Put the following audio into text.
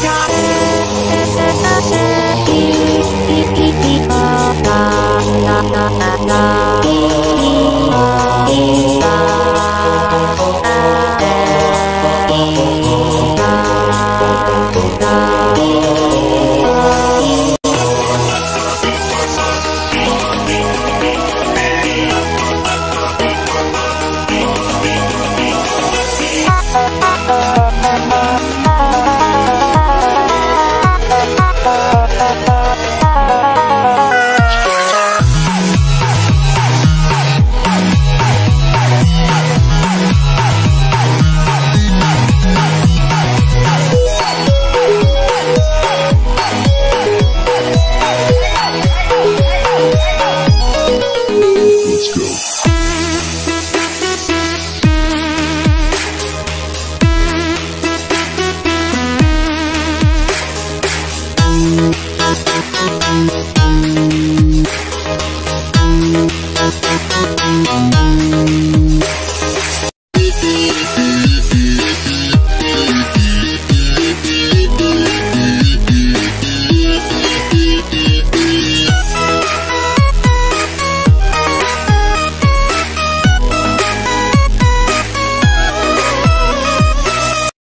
Got Oh. Thank you.